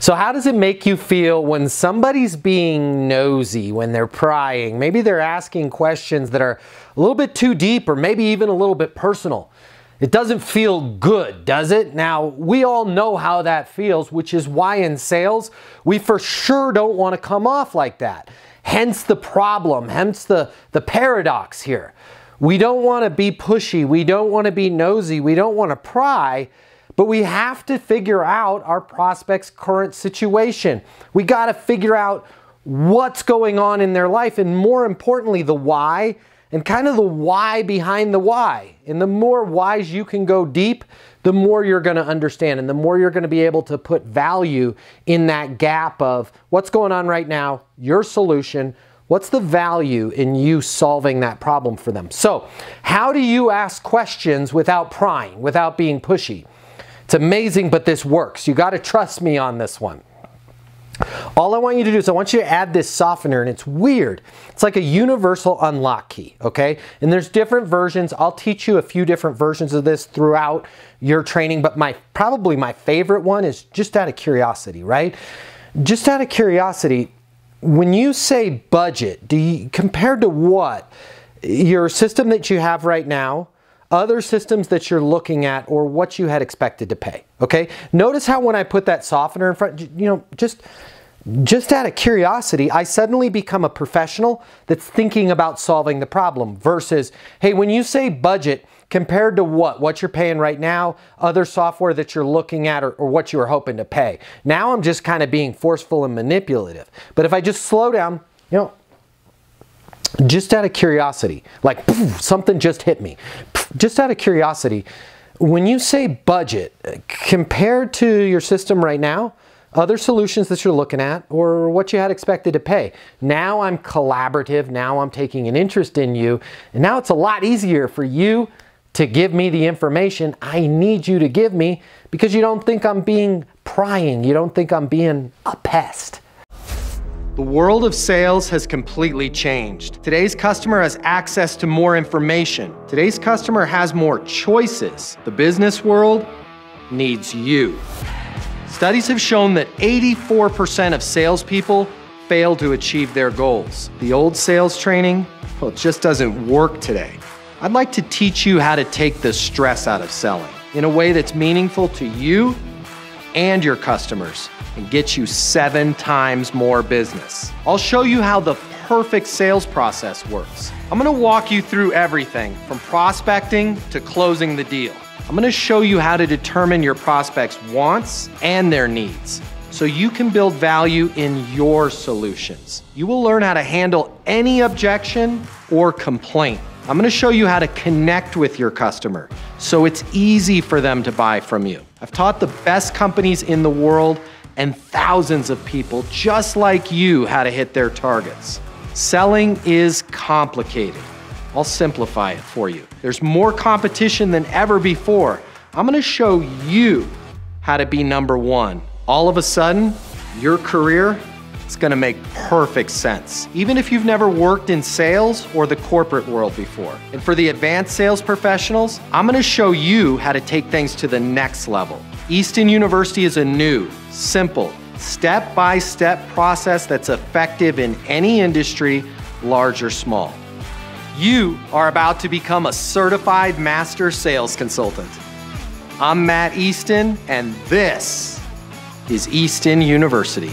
So, how does it make you feel when somebody's being nosy, when they're prying? Maybe they're asking questions that are a little bit too deep or maybe even a little bit personal. It doesn't feel good, does it? Now, we all know how that feels, which is why in sales, we for sure don't want to come off like that. Hence the problem, hence the, the paradox here. We don't want to be pushy, we don't want to be nosy, we don't want to pry but we have to figure out our prospect's current situation. We got to figure out what's going on in their life and more importantly, the why and kind of the why behind the why. And the more whys you can go deep, the more you're going to understand and the more you're going to be able to put value in that gap of what's going on right now, your solution, What's the value in you solving that problem for them? So, how do you ask questions without prying, without being pushy? It's amazing, but this works. You got to trust me on this one. All I want you to do is I want you to add this softener, and it's weird. It's like a universal unlock key, okay? And there's different versions. I'll teach you a few different versions of this throughout your training, but my probably my favorite one is just out of curiosity, right? Just out of curiosity, when you say budget, do you compared to what? Your system that you have right now, other systems that you're looking at or what you had expected to pay. Okay. Notice how when I put that softener in front, you know, just just out of curiosity, I suddenly become a professional that's thinking about solving the problem versus, hey, when you say budget, compared to what? What you're paying right now, other software that you're looking at, or, or what you were hoping to pay. Now I'm just kind of being forceful and manipulative. But if I just slow down, you know, just out of curiosity, like poof, something just hit me. Just out of curiosity, when you say budget, compared to your system right now, other solutions that you're looking at, or what you had expected to pay. Now I'm collaborative, now I'm taking an interest in you, and now it's a lot easier for you to give me the information I need you to give me because you don't think I'm being prying, you don't think I'm being a pest. The world of sales has completely changed. Today's customer has access to more information. Today's customer has more choices. The business world needs you. Studies have shown that 84% of salespeople fail to achieve their goals. The old sales training, well, it just doesn't work today. I'd like to teach you how to take the stress out of selling in a way that's meaningful to you and your customers and get you seven times more business. I'll show you how the perfect sales process works. I'm gonna walk you through everything from prospecting to closing the deal. I'm gonna show you how to determine your prospects' wants and their needs so you can build value in your solutions. You will learn how to handle any objection or complaint. I'm gonna show you how to connect with your customer so it's easy for them to buy from you. I've taught the best companies in the world and thousands of people just like you how to hit their targets. Selling is complicated. I'll simplify it for you. There's more competition than ever before. I'm gonna show you how to be number one. All of a sudden, your career is gonna make perfect sense, even if you've never worked in sales or the corporate world before. And for the advanced sales professionals, I'm gonna show you how to take things to the next level. Easton University is a new, simple, step by step process that's effective in any industry, large or small. You are about to become a certified master sales consultant. I'm Matt Easton, and this is Easton University.